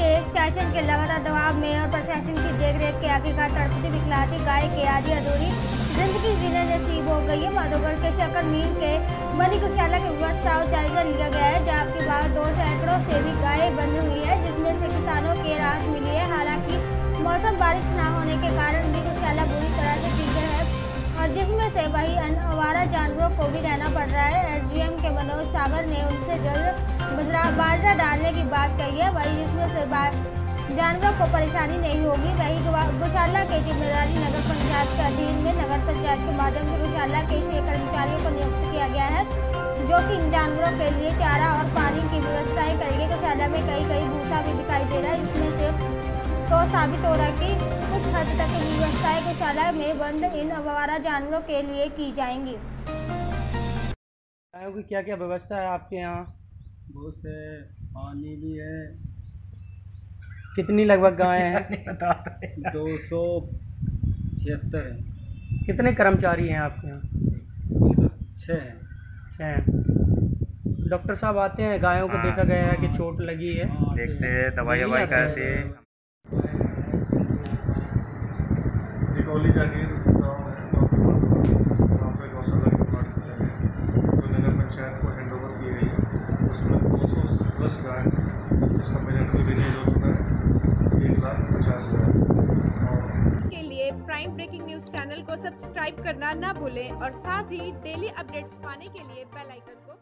शासन के लगातार दबाव में और प्रशासन की देखरेख के आखिरकार तड़पती बिखलाती गाय के आधी अधूरी ज़िंदगी जीने नसीब हो गई है माधोगढ़ के शकर मीन के बनी गौशाला की व्यवस्था और जायजा लिया गया है जबकि बाद दो सैकड़ों से भी गाय बंद हुई है, जिसमें से किसानों के राहत मिली है। हालाँकि मौसम बारिश न होने के कारण भी गौशाला बुरी तरह से कीचड़ है और जिसमें से वही अन्य जानवरों को भी रहना पड़ रहा है। एसडीएम के मनोज सागर ने उनसे जल्द बजरा- डालने की बात कही है, वही जिसमें से जानवरों को परेशानी नहीं होगी, वही गौशाला के ज़िम्मेदारी नगर पंचायत के अधीन में नगर पंचायत के माध्यम से गौशाला के छह कर्मचारियों को नियुक्त किया गया है, जो कि इन जानवरों के लिए चारा और पानी की व्यवस्थाएँ करेंगे। गौशाला में कई कई भूसा भी दिखाई दे रहा है, जिसमें से तो साबित हो रहा है कि कुछ हद तक व्यवस्थाएँ गौशाला में बंद, इन आवारा जानवरों के लिए की जाएँगी। क्या क्या व्यवस्था है आपके यहाँ? बहुत से पानी भी है। कितनी लगभग गायें हैं? दो सौ छिहत्तर है। कितने कर्मचारी हैं आपके यहाँ? ये तो छः है। छः डॉक्टर साहब आते हैं गायों को देखा गया है कि चोट लगी है। हाँ, देखते हैं। हैं दवाई ववाई करते हैं। डिटोली जागीर गाँव है वहाँ पे गौशाला के प्लाट खुले हैं जो नगर पंचायत को हैंड ओवर की गई है उसमें दो सौ का है जिसका भी रिलीज़ हो चुका है। एक लाख पचास हज़ार। के लिए प्राइम ब्रेकिंग न्यूज़ चैनल को सब्सक्राइब करना ना भूलें और साथ ही डेली अपडेट्स पाने के लिए बेल आइकन को